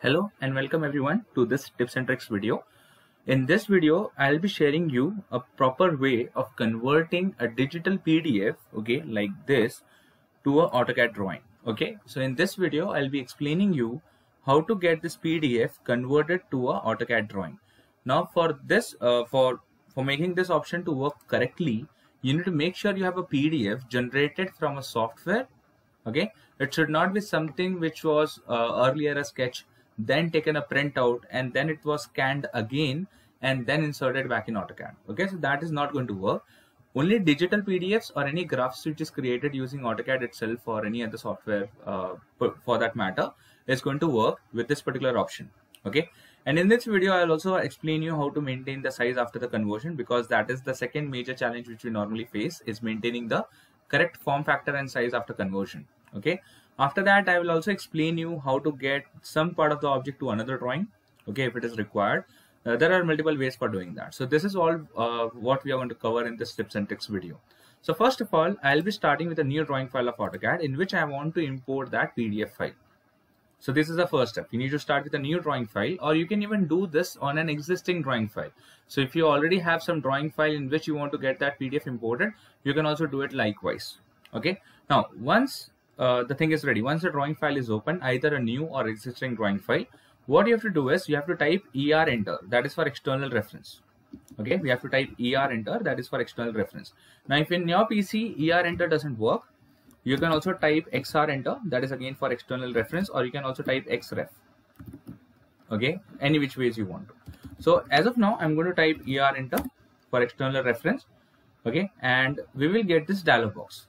Hello and welcome everyone to this tips and tricks video. In this video, I'll be sharing you a proper way of converting a digital PDF, okay, like this to a AutoCAD drawing, okay. So in this video, I'll be explaining you how to get this PDF converted to a AutoCAD drawing. Now for this, uh, for, for making this option to work correctly, you need to make sure you have a PDF generated from a software, okay. It should not be something which was uh, earlier a sketch then taken a printout and then it was scanned again and then inserted back in AutoCAD. Okay, so that is not going to work. Only digital PDFs or any graphs which is created using AutoCAD itself or any other software uh, for that matter is going to work with this particular option. Okay, and in this video I'll also explain you how to maintain the size after the conversion because that is the second major challenge which we normally face is maintaining the correct form factor and size after conversion. Okay, after that, I will also explain you how to get some part of the object to another drawing. Okay, if it is required. Uh, there are multiple ways for doing that. So this is all uh, what we are going to cover in this tips and tricks video. So first of all, I'll be starting with a new drawing file of AutoCAD in which I want to import that PDF file. So this is the first step. You need to start with a new drawing file or you can even do this on an existing drawing file. So if you already have some drawing file in which you want to get that PDF imported, you can also do it likewise. Okay. Now, once uh, the thing is ready. Once the drawing file is open, either a new or existing drawing file, what you have to do is you have to type ER enter. That is for external reference. Okay, we have to type ER enter. That is for external reference. Now, if in your PC ER enter doesn't work, you can also type XR enter. That is again for external reference, or you can also type XREF. Okay, any which ways you want to. So as of now, I'm going to type ER enter for external reference. Okay, and we will get this dialog box.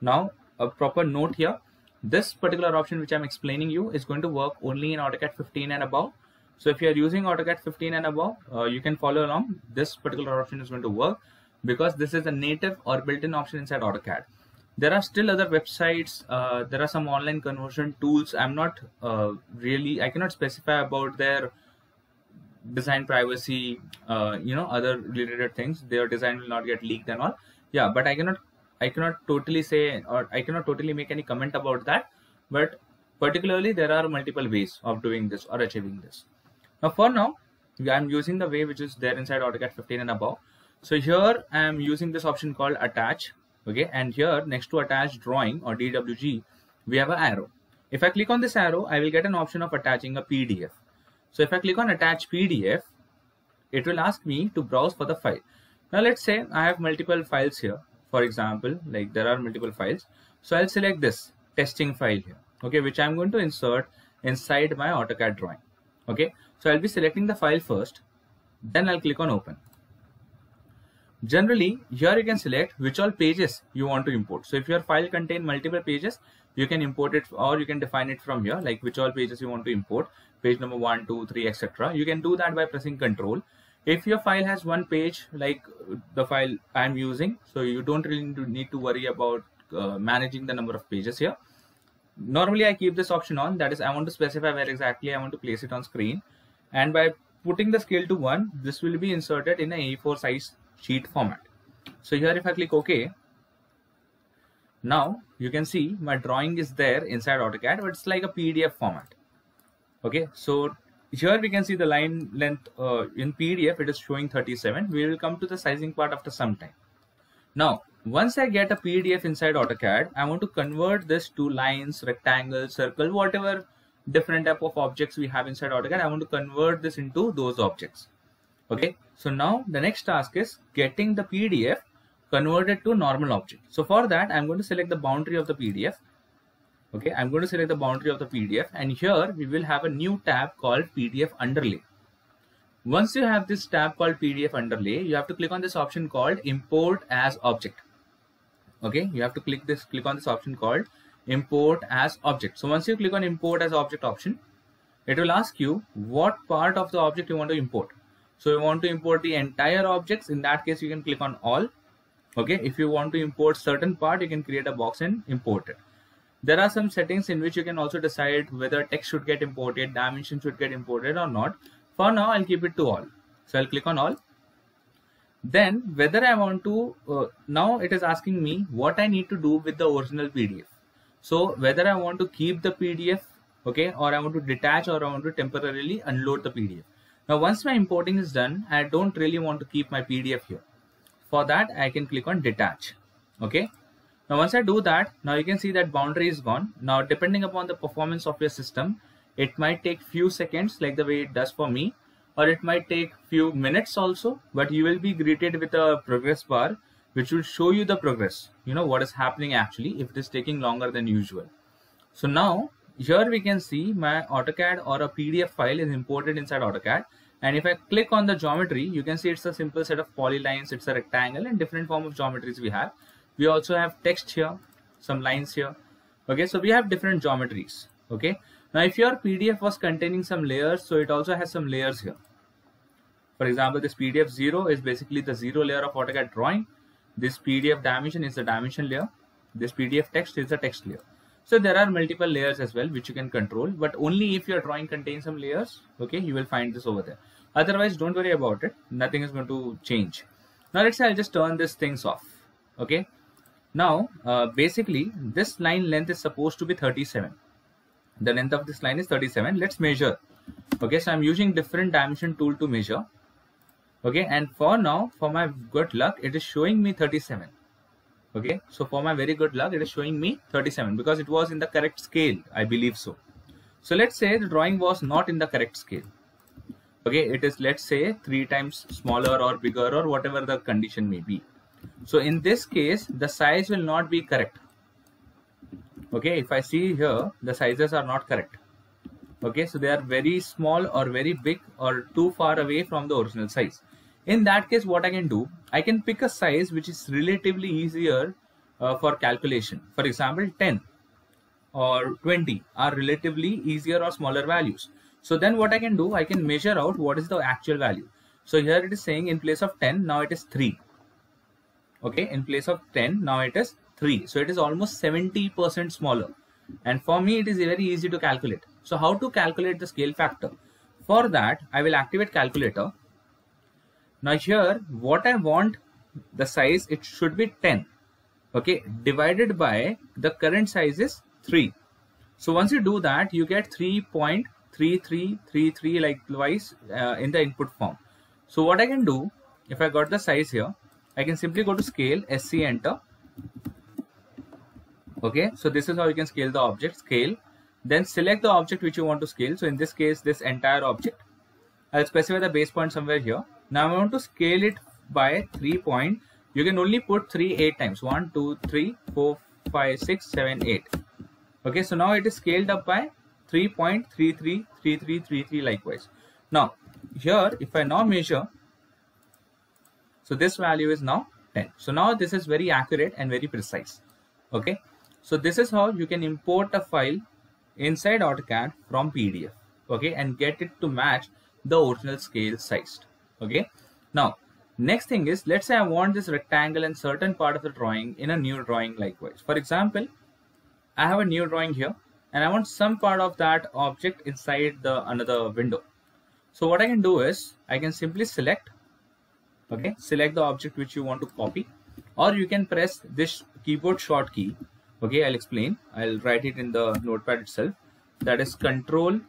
Now a proper note here. This particular option which i'm explaining you is going to work only in AutoCAD 15 and above. So if you are using AutoCAD 15 and above uh, you can follow along. This particular option is going to work because this is a native or built-in option inside AutoCAD. There are still other websites uh, there are some online conversion tools. I'm not uh, really i cannot specify about their design privacy uh, you know other related things. Their design will not get leaked and all. Yeah but i cannot I cannot totally say or I cannot totally make any comment about that. But particularly there are multiple ways of doing this or achieving this. Now for now, I'm using the way which is there inside AutoCAD 15 and above. So here I'm using this option called attach. Okay, and here next to attach drawing or DWG, we have an arrow. If I click on this arrow, I will get an option of attaching a PDF. So if I click on attach PDF, it will ask me to browse for the file. Now let's say I have multiple files here for example like there are multiple files. So i'll select this testing file here okay which i'm going to insert inside my autocad drawing okay. So i'll be selecting the file first then i'll click on open. Generally here you can select which all pages you want to import. So if your file contain multiple pages you can import it or you can define it from here like which all pages you want to import page number one two three etc you can do that by pressing control if your file has one page like the file i'm using so you don't really need to worry about uh, managing the number of pages here. Normally i keep this option on. That is i want to specify where exactly i want to place it on screen. And by putting the scale to 1 this will be inserted in a a4 size sheet format. So here if i click ok now you can see my drawing is there inside AutoCAD but it's like a PDF format. Okay so here we can see the line length uh, in PDF it is showing 37 we will come to the sizing part after some time. Now once I get a PDF inside AutoCAD I want to convert this to lines rectangle circle whatever different type of objects we have inside AutoCAD I want to convert this into those objects. Okay? So now the next task is getting the PDF converted to normal object. So for that I'm going to select the boundary of the PDF okay i'm going to select the boundary of the pdf and here we will have a new tab called pdf underlay. Once you have this tab called pdf underlay you have to click on this option called import as object. Okay you have to click this click on this option called import as object. So once you click on import as object option it will ask you what part of the object you want to import. So you want to import the entire objects. In that case you can click on all. Okay if you want to import certain part you can create a box and import it there are some settings in which you can also decide whether text should get imported, dimension should get imported or not. For now, I'll keep it to all. So I'll click on all. Then whether I want to, uh, now it is asking me what I need to do with the original PDF. So whether I want to keep the PDF okay or I want to detach or I want to temporarily unload the PDF. Now once my importing is done I don't really want to keep my PDF here. For that I can click on detach okay. Now once I do that now you can see that boundary is gone. Now depending upon the performance of your system it might take few seconds like the way it does for me or it might take few minutes also but you will be greeted with a progress bar which will show you the progress you know what is happening actually if it is taking longer than usual so now here we can see my AutoCAD or a PDF file is imported inside AutoCAD. And if I click on the geometry, you can see it's a simple set of polylines, it's a rectangle and different form of geometries we have. We also have text here, some lines here. Okay, so we have different geometries. Okay, now if your PDF was containing some layers, so it also has some layers here. For example, this PDF 0 is basically the zero layer of AutoCAD drawing. This PDF dimension is the dimension layer. This PDF text is the text layer. So there are multiple layers as well, which you can control, but only if your drawing contains some layers, okay, you will find this over there. Otherwise, don't worry about it. Nothing is going to change. Now let's say I'll just turn these things off. Okay. Now, uh, basically this line length is supposed to be 37. The length of this line is 37. Let's measure. Okay. So I'm using different dimension tool to measure. Okay. And for now, for my good luck, it is showing me 37 okay so for my very good luck it is showing me 37 because it was in the correct scale i believe so so let's say the drawing was not in the correct scale okay it is let's say three times smaller or bigger or whatever the condition may be so in this case the size will not be correct. Okay if i see here the sizes are not correct. Okay so they are very small or very big or too far away from the original size. In that case what i can do i can pick a size which is relatively easier uh, for calculation. For example 10 or 20 are relatively easier or smaller values. So then what i can do i can measure out what is the actual value. So here it is saying in place of 10 now it is 3 okay in place of 10 now it is 3 so it is almost 70 percent smaller and for me it is very easy to calculate so how to calculate the scale factor for that i will activate calculator now here, what I want the size, it should be 10. Okay, divided by the current size is 3. So once you do that, you get 3.3333 likewise uh, in the input form. So what I can do, if I got the size here, I can simply go to scale, SC enter. Okay, so this is how you can scale the object, scale. Then select the object which you want to scale. So in this case, this entire object. I'll specify the base point somewhere here now I want to scale it by 3 point. You can only put 3 8 times. 1, 2, 3, 4, 5, 6, 7, 8. Okay, so now it is scaled up by 3.333333 likewise. Now here if I now measure, so this value is now 10. So now this is very accurate and very precise. Okay, so this is how you can import a file inside AutoCAD from PDF. Okay, and get it to match the original scale sized okay now next thing is let's say i want this rectangle in certain part of the drawing in a new drawing likewise for example i have a new drawing here and i want some part of that object inside the another window so what i can do is i can simply select okay? Mm-hmm. Select the object which you want to copy. Or you can press this keyboard short key. Okay i'll explain. I'll write it in the notepad itself. That is control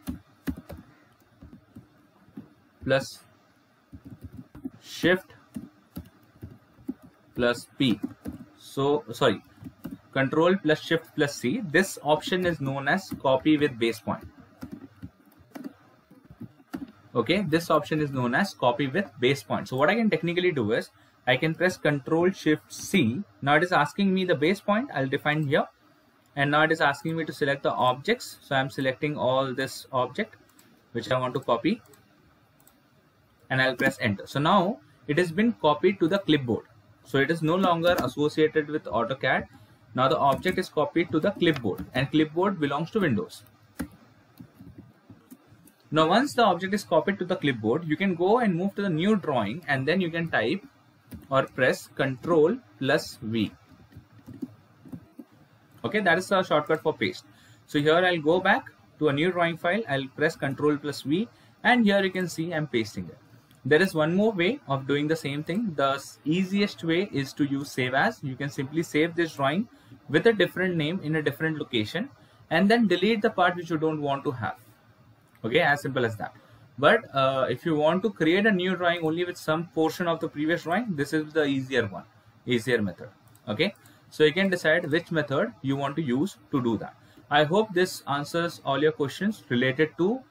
plus shift plus P. So sorry, control plus shift plus C. This option is known as copy with base point. Okay, this option is known as copy with base point. So what I can technically do is I can press control shift C. Now it is asking me the base point. I'll define here. And now it is asking me to select the objects. So I'm selecting all this object which I want to copy and I'll press enter. So now it has been copied to the clipboard. So it is no longer associated with AutoCAD. Now the object is copied to the clipboard and clipboard belongs to Windows. Now once the object is copied to the clipboard, you can go and move to the new drawing and then you can type or press Ctrl plus V. Okay, that is a shortcut for paste. So here I'll go back to a new drawing file. I'll press Ctrl plus V and here you can see I'm pasting it. There is one more way of doing the same thing. The easiest way is to use save as. You can simply save this drawing with a different name in a different location and then delete the part which you don't want to have okay as simple as that. But uh, if you want to create a new drawing only with some portion of the previous drawing this is the easier one easier method. Okay? So you can decide which method you want to use to do that. I hope this answers all your questions related to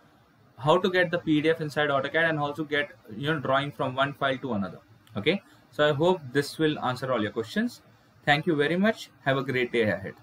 how to get the pdf inside autocad and to get you know drawing from one file to another. Okay? So i hope this will answer all your questions. Thank you very much. Have a great day ahead